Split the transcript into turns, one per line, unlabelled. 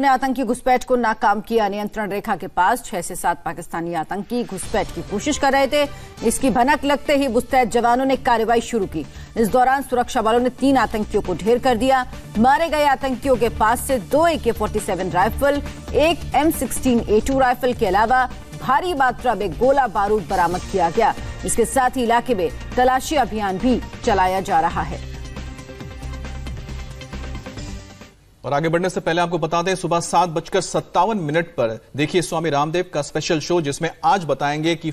ने आतंकी घुसपैठ को नाकाम किया। नियंत्रण रेखा के पास छह से सात पाकिस्तानी आतंकी घुसपैठ की कोशिश कर रहे थे। इसकी भनक लगते ही मुस्तैद जवानों ने कार्रवाई शुरू की। इस दौरान सुरक्षा बलों ने तीन आतंकियों को ढेर कर दिया। मारे गए आतंकियों के पास से दो A K forty seven rifle, एक M sixteen A two rifle के अलावा भारी मात्रा में गोला बारूद बरामद किया गया। इसके साथ ही इलाके में तलाशी अभियान भी चलाया जा रहा है।
और आगे बढ़ने से पहले आपको बता दें, सुबह सात बजकर सत्तावन मिनट पर देखिए स्वामी रामदेव का स्पेशल शो जिसमें आज बताएँगे कि